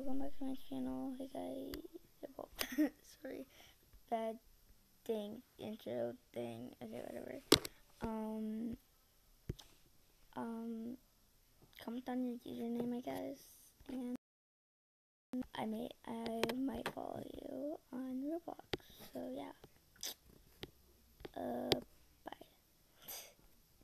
welcome back to my channel. Hey guys, well, sorry, bad thing, intro thing, okay, whatever. Um, um, comment on your username, I guess, and I may, I might follow you on Roblox, so yeah.